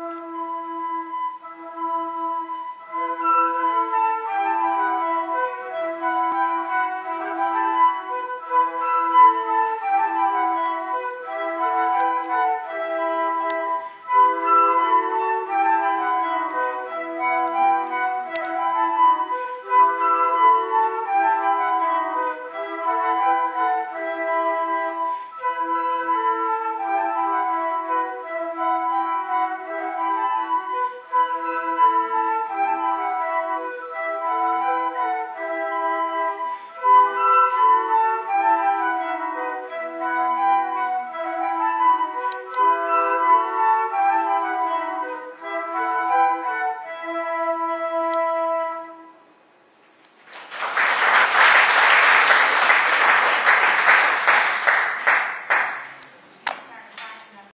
you